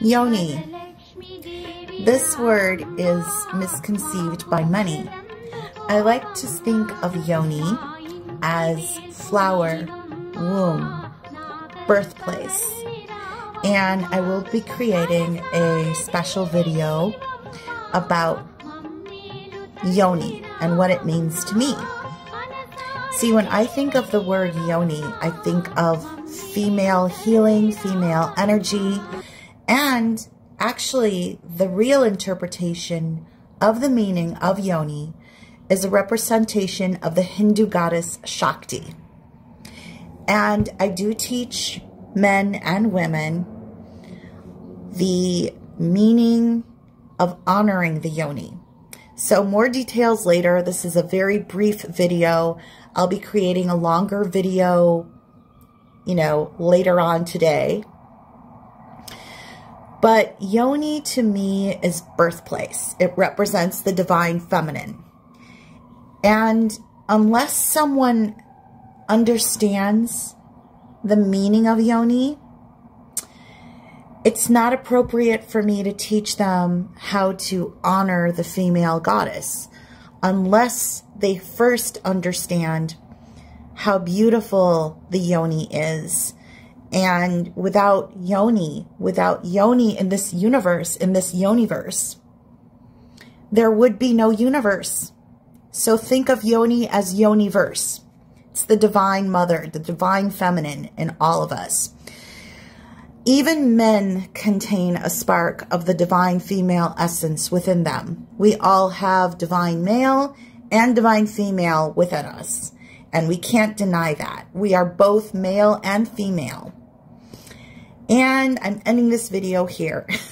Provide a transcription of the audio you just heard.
Yoni. This word is misconceived by many. I like to think of yoni as flower, womb, birthplace. And I will be creating a special video about yoni and what it means to me. See, when I think of the word yoni, I think of female healing, female energy, and actually the real interpretation of the meaning of yoni is a representation of the Hindu goddess Shakti. And I do teach men and women the meaning of honoring the yoni. So more details later. This is a very brief video. I'll be creating a longer video, you know, later on today. But yoni to me is birthplace. It represents the divine feminine. And unless someone understands the meaning of yoni, it's not appropriate for me to teach them how to honor the female goddess unless they first understand how beautiful the yoni is. And without yoni, without yoni in this universe, in this yoniverse, there would be no universe. So think of yoni as yoniverse. It's the divine mother, the divine feminine in all of us. Even men contain a spark of the divine female essence within them. We all have divine male and divine female within us. And we can't deny that. We are both male and female. And I'm ending this video here.